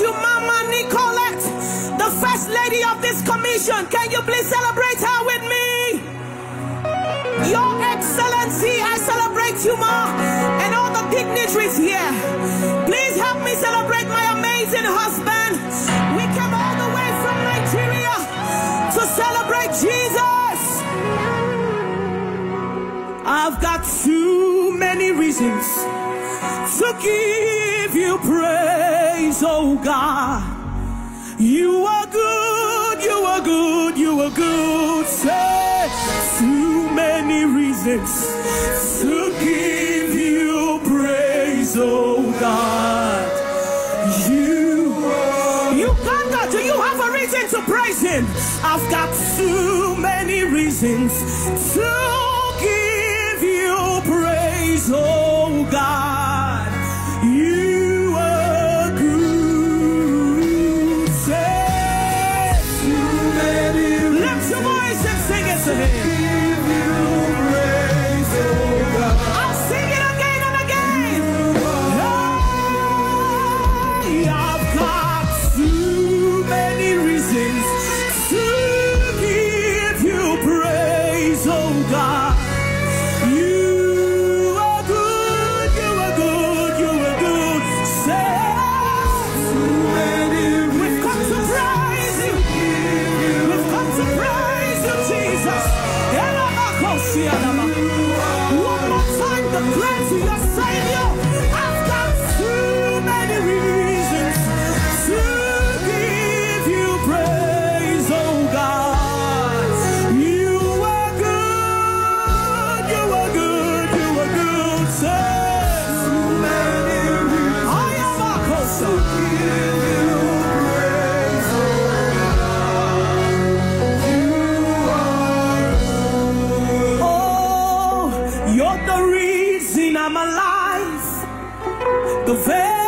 you, Mama Nicolette, the first lady of this commission. Can you please celebrate her with me? Your Excellency, I celebrate you, Ma, and all the dignitaries here. Please help me celebrate my amazing husband. We came all the way from Nigeria to celebrate Jesus. I've got too many reasons to give oh God. You are good, you are good, you are good. Say too many reasons to give you praise, oh God. You, Uganda, do you have a reason to praise Him? I've got too many reasons to sing The very